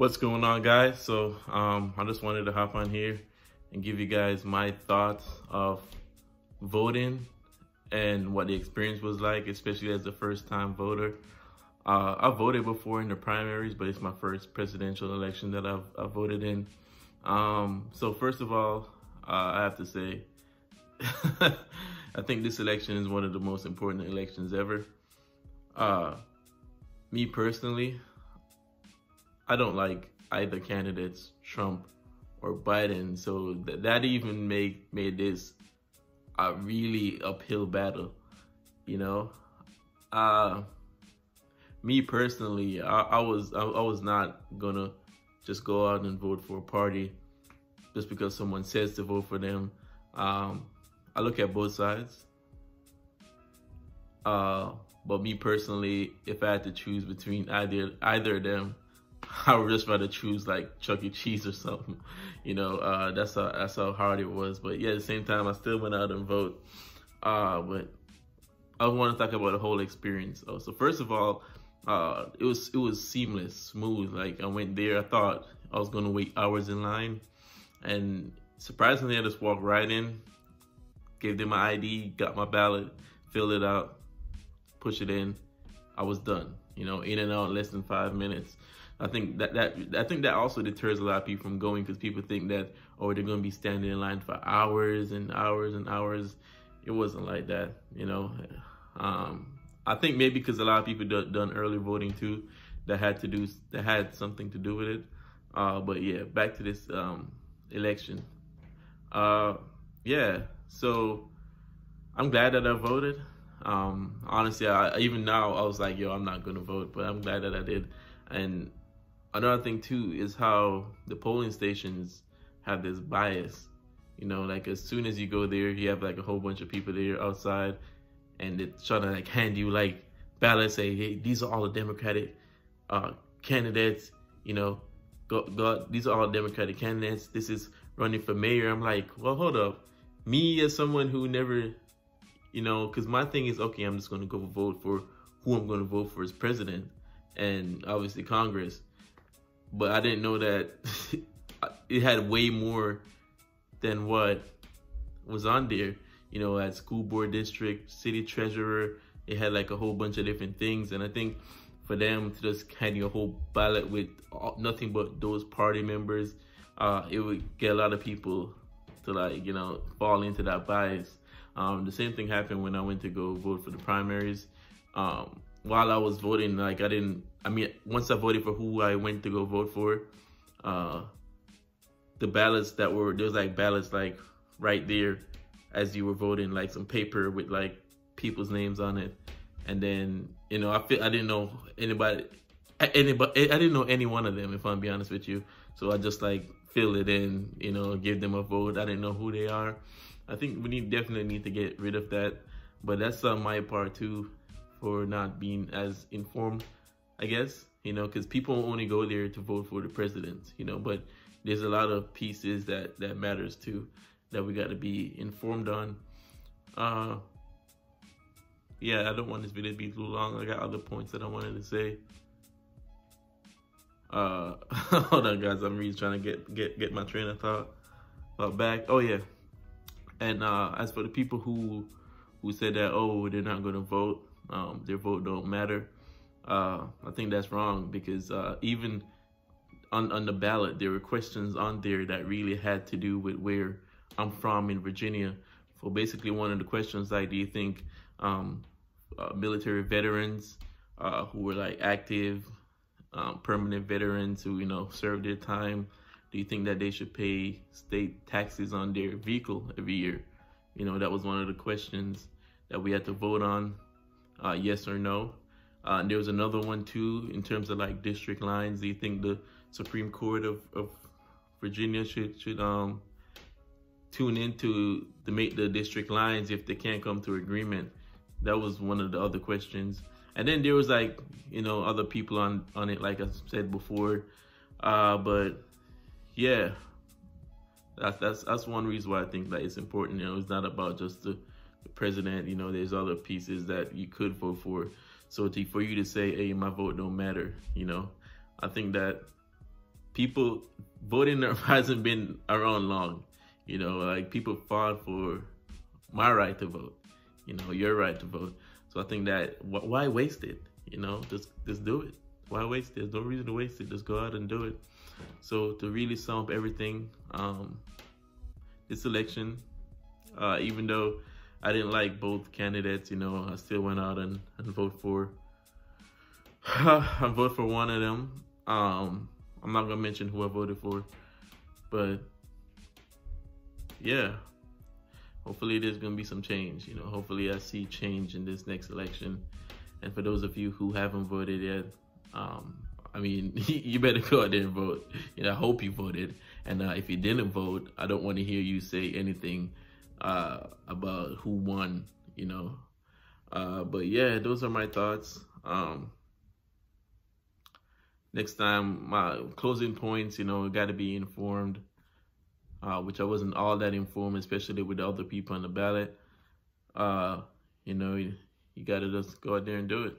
What's going on, guys? So, um, I just wanted to hop on here and give you guys my thoughts of voting and what the experience was like, especially as a first time voter. Uh, I voted before in the primaries, but it's my first presidential election that I've, I've voted in. Um, so first of all, uh, I have to say, I think this election is one of the most important elections ever. Uh, me personally, I don't like either candidates, Trump or Biden. So th that even made made this a really uphill battle, you know. Uh, me personally, I, I was I, I was not gonna just go out and vote for a party just because someone says to vote for them. Um, I look at both sides. Uh, but me personally, if I had to choose between either either of them, I would just rather choose like Chuck E. Cheese or something. You know, uh, that's how that's how hard it was. But yeah, at the same time, I still went out and vote. Uh, but I want to talk about the whole experience. Oh, so first of all, uh, it was it was seamless, smooth. Like I went there, I thought I was gonna wait hours in line, and surprisingly, I just walked right in, gave them my ID, got my ballot, filled it out, push it in. I was done. You know, in and out in less than five minutes. I think that that I think that also deters a lot of people from going because people think that oh they're gonna be standing in line for hours and hours and hours. It wasn't like that, you know. Um, I think maybe because a lot of people do, done early voting too, that had to do that had something to do with it. Uh, but yeah, back to this um, election. Uh, yeah, so I'm glad that I voted. Um, honestly, I, even now I was like, yo, I'm not gonna vote, but I'm glad that I did. And another thing too is how the polling stations have this bias. You know, like as soon as you go there, you have like a whole bunch of people there outside, and they're trying to like hand you like ballots, say, hey, these are all the Democratic uh, candidates. You know, go, go, these are all Democratic candidates. This is running for mayor. I'm like, well, hold up. Me as someone who never, you know, because my thing is, okay, I'm just going to go vote for who I'm going to vote for as president and obviously Congress. But I didn't know that it had way more than what was on there. You know, at school board district, city treasurer, it had like a whole bunch of different things. And I think for them to just hand you a whole ballot with all, nothing but those party members, uh, it would get a lot of people to like, you know, fall into that bias. Um, the same thing happened when I went to go vote for the primaries. Um, while I was voting, like I didn't, I mean, once I voted for who I went to go vote for, uh, the ballots that were, there was like ballots like right there as you were voting, like some paper with like people's names on it. And then, you know, I feel, I didn't know anybody, anybody, I didn't know any one of them, if I'm be honest with you. So I just like fill it in, you know, give them a vote. I didn't know who they are. I think we need definitely need to get rid of that. But that's on my part too for not being as informed, I guess, you know, because people only go there to vote for the president, you know, but there's a lot of pieces that, that matters too that we got to be informed on. Uh, yeah, I don't want this video to be too long. I got other points that I wanted to say. Uh, hold on, guys. I'm really trying to get get get my train of thought, back. Oh yeah, and uh, as for the people who who said that oh they're not going to vote, um, their vote don't matter. Uh, I think that's wrong because uh, even on, on the ballot, there were questions on there that really had to do with where I'm from in Virginia. For basically one of the questions like, do you think um, uh, military veterans uh, who were like active, um, permanent veterans who, you know, served their time, do you think that they should pay state taxes on their vehicle every year? You know, that was one of the questions that we had to vote on uh, yes or no. Uh, there was another one too in terms of like district lines. Do you think the Supreme Court of, of Virginia should should um tune into to make the district lines if they can't come to agreement? That was one of the other questions. And then there was like you know other people on on it, like I said before. Uh, but yeah, that's that's that's one reason why I think that it's important. You know, it's not about just the the president, you know, there's other pieces that you could vote for. So to, for you to say, hey, my vote don't matter, you know, I think that people voting hasn't been around long. You know, like people fought for my right to vote. You know, your right to vote. So I think that why waste it? You know, just just do it. Why waste it? There's no reason to waste it. Just go out and do it. So to really sum up everything, um, this election, uh, even though I didn't like both candidates, you know, I still went out and, and vote for I vote for one of them. Um, I'm not gonna mention who I voted for, but yeah, hopefully there's gonna be some change. You know, hopefully I see change in this next election. And for those of you who haven't voted yet, um, I mean, you better go out there and vote. Know, I hope you voted. And uh, if you didn't vote, I don't want to hear you say anything uh, about who won. You know, uh, but yeah, those are my thoughts. Um, next time, my closing points. You know, got to be informed. Uh, which I wasn't all that informed, especially with the other people on the ballot. Uh, you know, you, you got to just go out there and do it.